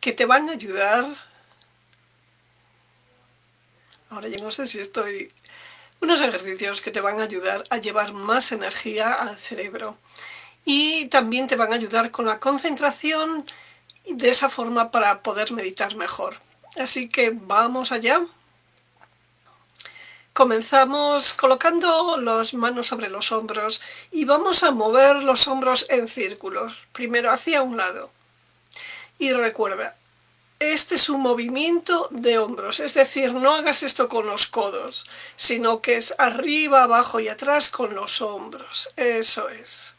que te van a ayudar. Ahora ya no sé si estoy... Unos ejercicios que te van a ayudar a llevar más energía al cerebro. Y también te van a ayudar con la concentración y de esa forma para poder meditar mejor. Así que vamos allá. Comenzamos colocando las manos sobre los hombros y vamos a mover los hombros en círculos, primero hacia un lado. Y recuerda, este es un movimiento de hombros, es decir, no hagas esto con los codos, sino que es arriba, abajo y atrás con los hombros. Eso es.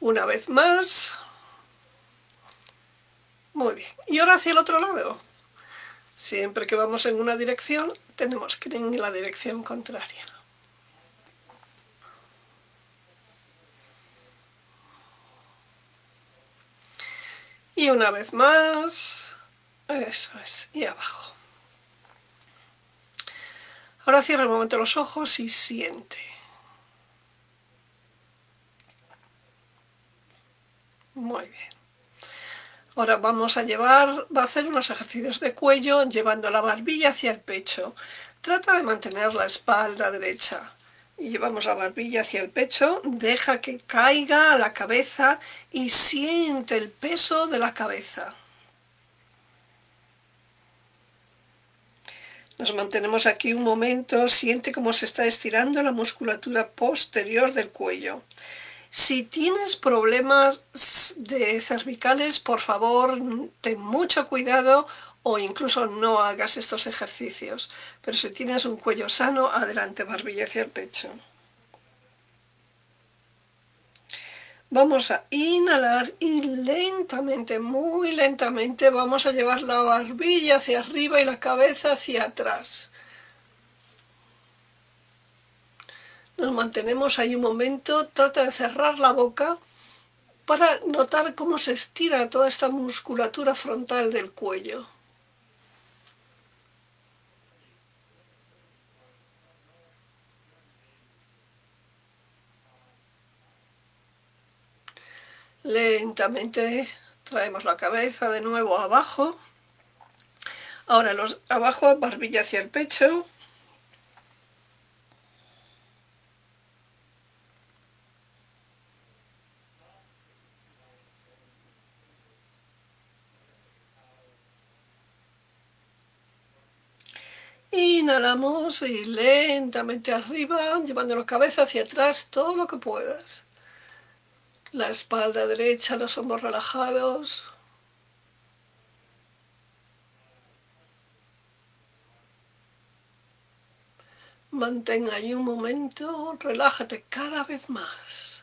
Una vez más. Muy bien. Y ahora hacia el otro lado. Siempre que vamos en una dirección, tenemos que ir en la dirección contraria. Y una vez más, eso es, y abajo. Ahora cierra un momento los ojos y siente. Muy bien. Ahora vamos a llevar, va a hacer unos ejercicios de cuello llevando la barbilla hacia el pecho. Trata de mantener la espalda derecha. Llevamos la barbilla hacia el pecho, deja que caiga a la cabeza y siente el peso de la cabeza. Nos mantenemos aquí un momento, siente cómo se está estirando la musculatura posterior del cuello. Si tienes problemas de cervicales, por favor, ten mucho cuidado o incluso no hagas estos ejercicios. Pero si tienes un cuello sano, adelante, barbilla hacia el pecho. Vamos a inhalar y lentamente, muy lentamente, vamos a llevar la barbilla hacia arriba y la cabeza hacia atrás. Nos mantenemos ahí un momento, trata de cerrar la boca para notar cómo se estira toda esta musculatura frontal del cuello. Lentamente traemos la cabeza de nuevo abajo. Ahora los abajo, barbilla hacia el pecho. Inhalamos y lentamente arriba, llevando la cabeza hacia atrás todo lo que puedas. La espalda derecha, los hombros relajados. Mantén ahí un momento, relájate cada vez más.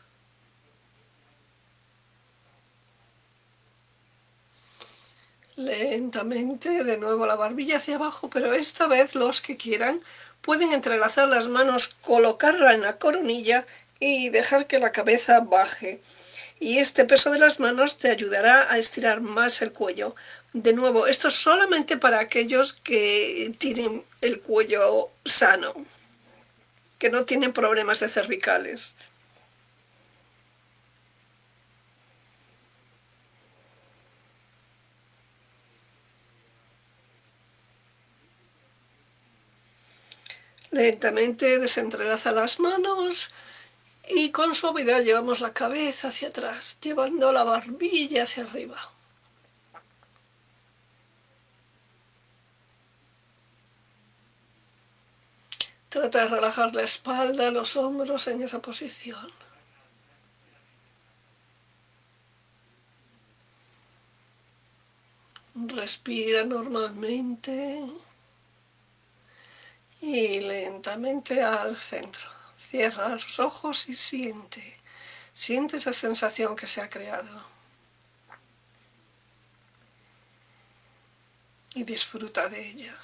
Lentamente, de nuevo la barbilla hacia abajo, pero esta vez los que quieran pueden entrelazar las manos, colocarla en la coronilla y dejar que la cabeza baje. Y este peso de las manos te ayudará a estirar más el cuello. De nuevo, esto es solamente para aquellos que tienen el cuello sano, que no tienen problemas de cervicales. Lentamente desentrelaza las manos y con suavidad llevamos la cabeza hacia atrás, llevando la barbilla hacia arriba. Trata de relajar la espalda, los hombros en esa posición. Respira normalmente y lentamente al centro. Cierra los ojos y siente, siente esa sensación que se ha creado. Y disfruta de ella.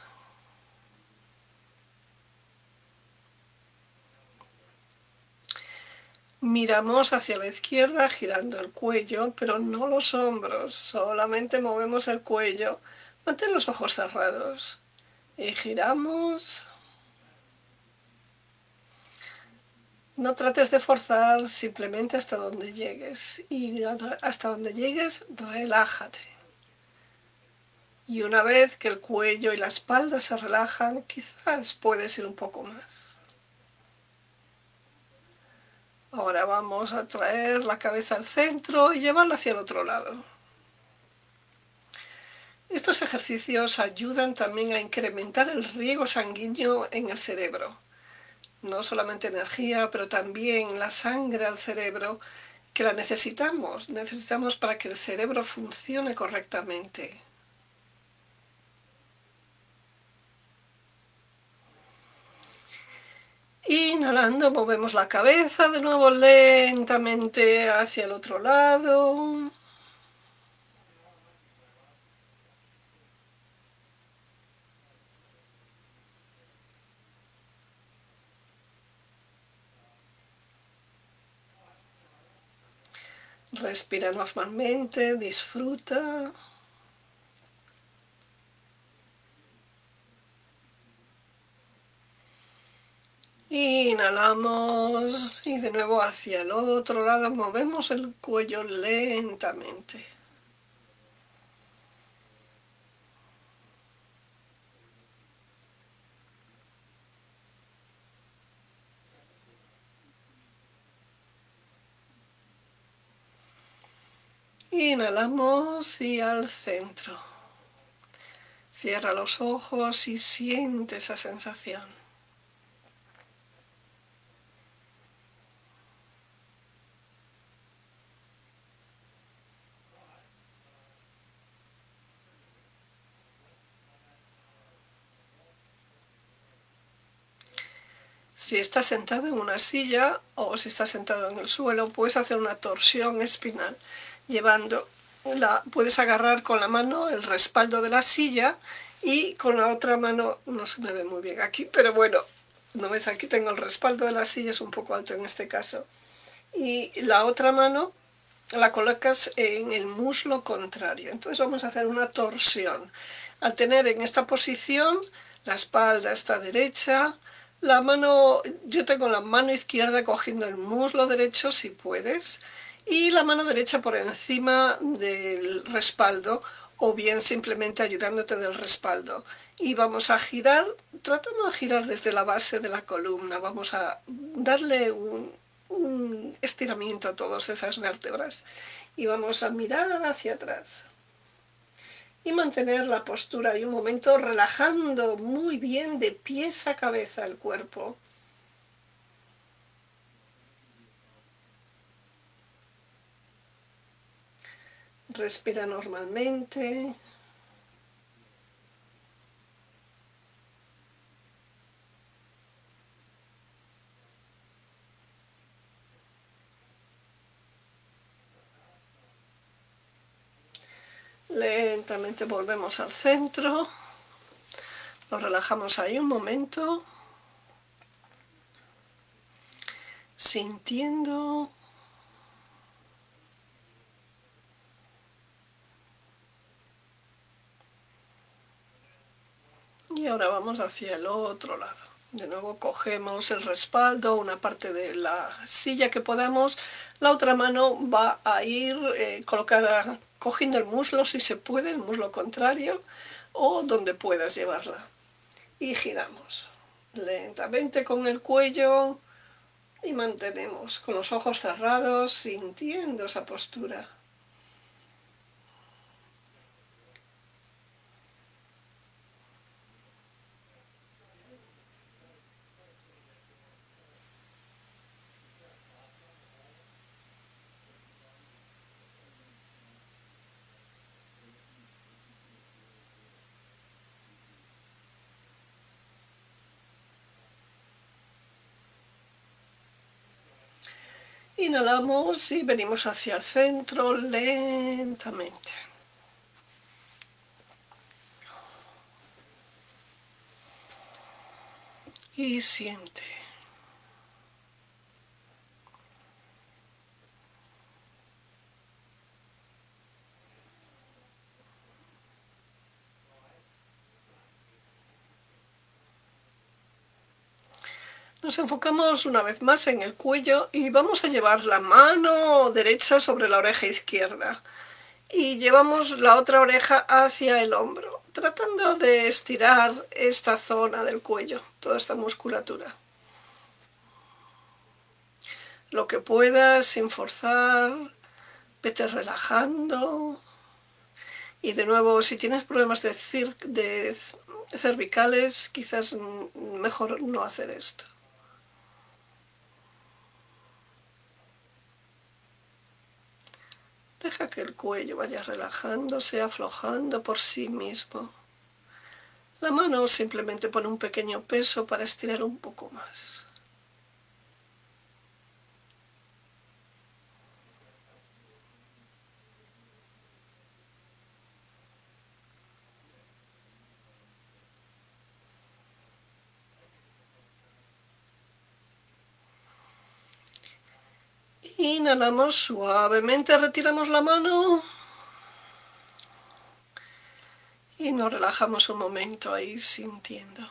Miramos hacia la izquierda girando el cuello, pero no los hombros, solamente movemos el cuello. Mantén los ojos cerrados. Y giramos No trates de forzar simplemente hasta donde llegues y hasta donde llegues relájate. Y una vez que el cuello y la espalda se relajan, quizás puedes ir un poco más. Ahora vamos a traer la cabeza al centro y llevarla hacia el otro lado. Estos ejercicios ayudan también a incrementar el riego sanguíneo en el cerebro. No solamente energía, pero también la sangre al cerebro, que la necesitamos. Necesitamos para que el cerebro funcione correctamente. Inhalando, movemos la cabeza de nuevo lentamente hacia el otro lado. Respira normalmente, disfruta. Inhalamos y de nuevo hacia el otro lado movemos el cuello lentamente. Inhalamos y al centro. Cierra los ojos y siente esa sensación. Si estás sentado en una silla o si estás sentado en el suelo, puedes hacer una torsión espinal llevando la, puedes agarrar con la mano el respaldo de la silla y con la otra mano, no se me ve muy bien aquí, pero bueno, no ves, aquí tengo el respaldo de la silla, es un poco alto en este caso. Y la otra mano la colocas en el muslo contrario. Entonces vamos a hacer una torsión. Al tener en esta posición, la espalda está derecha, la mano, yo tengo la mano izquierda cogiendo el muslo derecho si puedes, y la mano derecha por encima del respaldo o bien simplemente ayudándote del respaldo. Y vamos a girar, tratando de girar desde la base de la columna, vamos a darle un, un estiramiento a todas esas vértebras y vamos a mirar hacia atrás y mantener la postura y un momento relajando muy bien de pies a cabeza el cuerpo. Respira normalmente. Lentamente volvemos al centro. Nos relajamos ahí un momento. Sintiendo Y ahora vamos hacia el otro lado. De nuevo cogemos el respaldo, una parte de la silla que podamos. La otra mano va a ir eh, colocada, cogiendo el muslo si se puede, el muslo contrario, o donde puedas llevarla. Y giramos lentamente con el cuello y mantenemos con los ojos cerrados, sintiendo esa postura. Inhalamos y venimos hacia el centro lentamente. Y siente. Nos enfocamos una vez más en el cuello y vamos a llevar la mano derecha sobre la oreja izquierda y llevamos la otra oreja hacia el hombro. tratando de estirar esta zona del cuello, toda esta musculatura. Lo que puedas sin forzar, vete relajando. Y de nuevo, si tienes problemas de, de cervicales, quizás mejor no hacer esto. Deja que el cuello vaya relajándose, aflojando por sí mismo. La mano simplemente pone un pequeño peso para estirar un poco más. Inhalamos suavemente, retiramos la mano. Y nos relajamos un momento ahí sintiendo.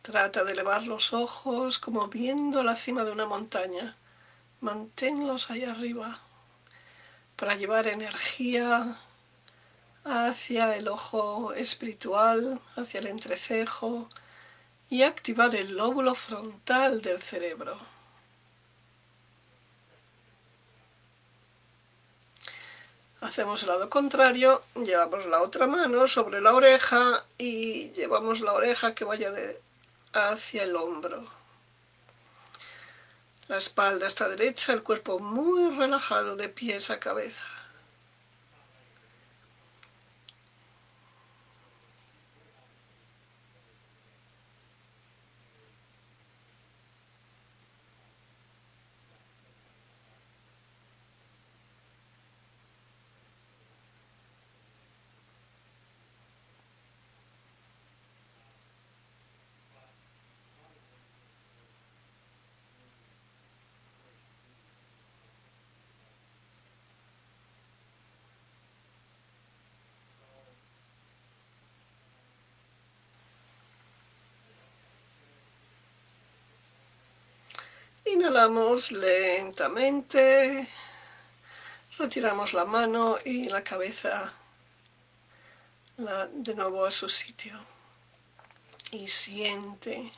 Trata de elevar los ojos como viendo la cima de una montaña. Manténlos ahí arriba para llevar energía hacia el ojo espiritual, hacia el entrecejo, y activar el lóbulo frontal del cerebro. Hacemos el lado contrario, llevamos la otra mano sobre la oreja y llevamos la oreja que vaya de, hacia el hombro. La espalda está derecha, el cuerpo muy relajado de pies a cabeza. Inhalamos lentamente, retiramos la mano y la cabeza de nuevo a su sitio. Y siente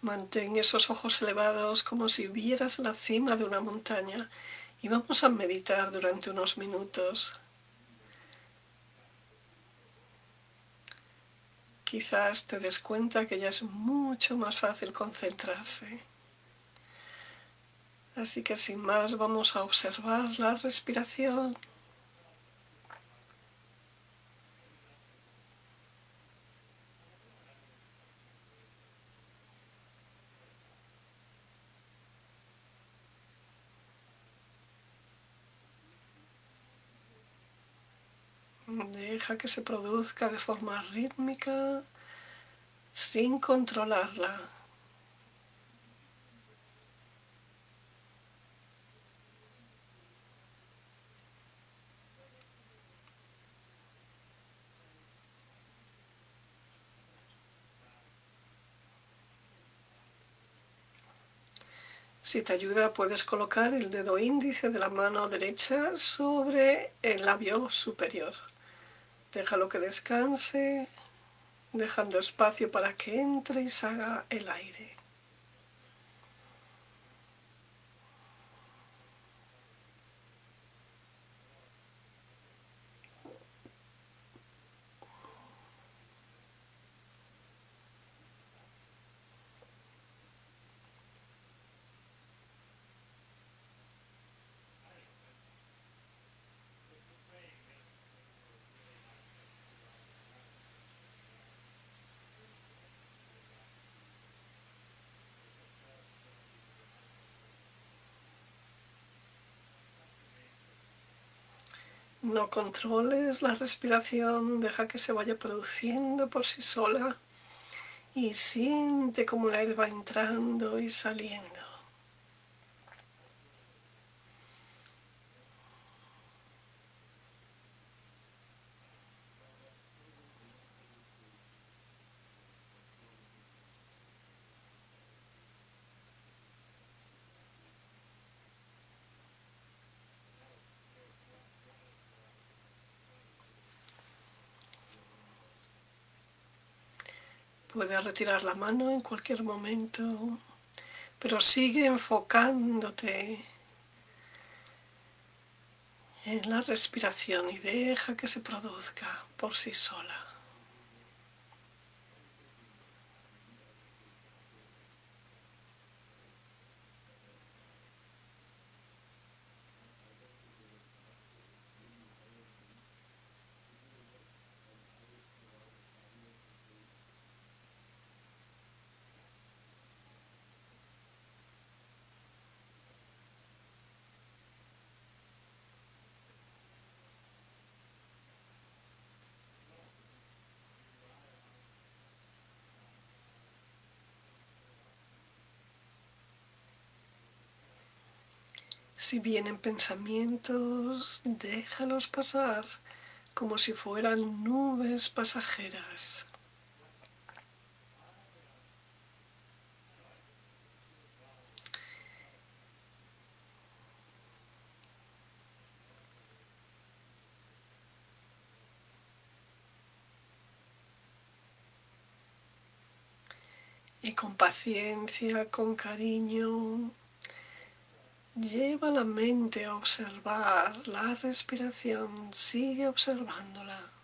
Mantén esos ojos elevados como si vieras la cima de una montaña y vamos a meditar durante unos minutos. Quizás te des cuenta que ya es mucho más fácil concentrarse. Así que sin más vamos a observar la respiración. Deja que se produzca de forma rítmica sin controlarla. Si te ayuda, puedes colocar el dedo índice de la mano derecha sobre el labio superior. Déjalo que descanse, dejando espacio para que entre y salga el aire. No controles la respiración, deja que se vaya produciendo por sí sola y siente cómo el aire va entrando y saliendo. Puedes retirar la mano en cualquier momento, pero sigue enfocándote en la respiración y deja que se produzca por sí sola. Si vienen pensamientos, déjalos pasar como si fueran nubes pasajeras. Y con paciencia, con cariño, Lleva la mente a observar la respiración, sigue observándola.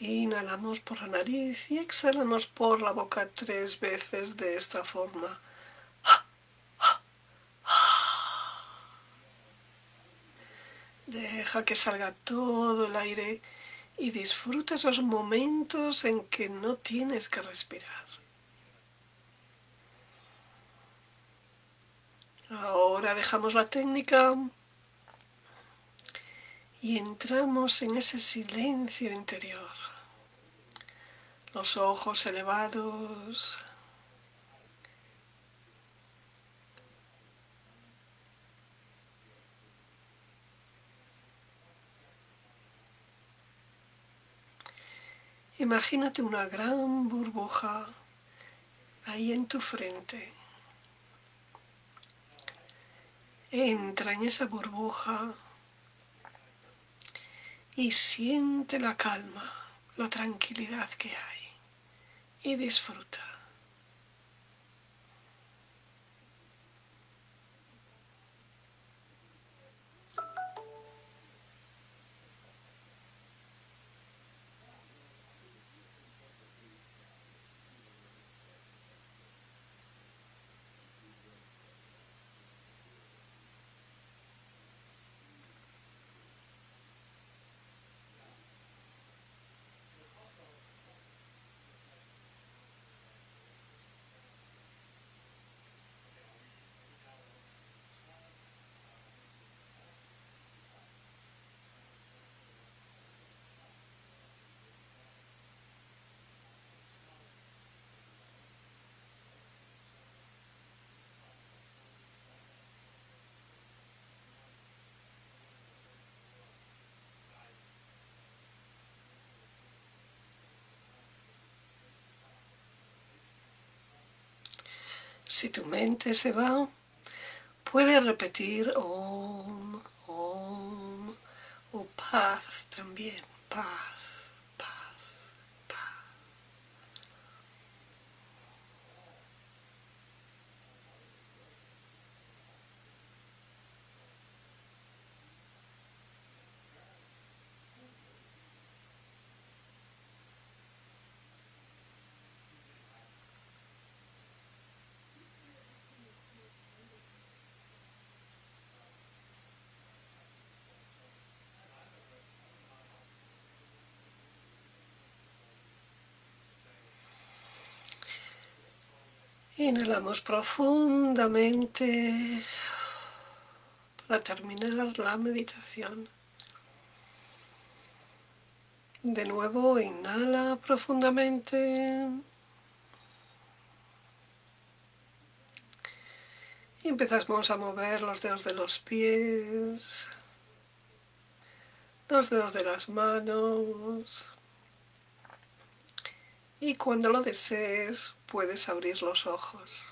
Inhalamos por la nariz y exhalamos por la boca tres veces de esta forma. Deja que salga todo el aire y disfruta esos momentos en que no tienes que respirar. Ahora dejamos la técnica y entramos en ese silencio interior los ojos elevados. Imagínate una gran burbuja ahí en tu frente. Entra en esa burbuja y siente la calma, la tranquilidad que hay y disfruta. Si tu mente se va, puedes repetir om, om o paz también, paz. Inhalamos profundamente para terminar la meditación. De nuevo, inhala profundamente. Y empezamos a mover los dedos de los pies, los dedos de las manos, y cuando lo desees, puedes abrir los ojos.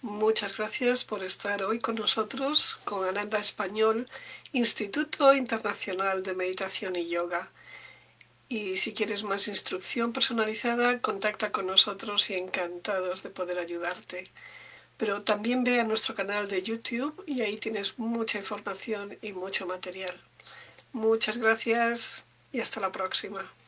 Muchas gracias por estar hoy con nosotros, con Ananda Español, Instituto Internacional de Meditación y Yoga. Y si quieres más instrucción personalizada, contacta con nosotros y encantados de poder ayudarte. Pero también ve a nuestro canal de YouTube y ahí tienes mucha información y mucho material. Muchas gracias y hasta la próxima.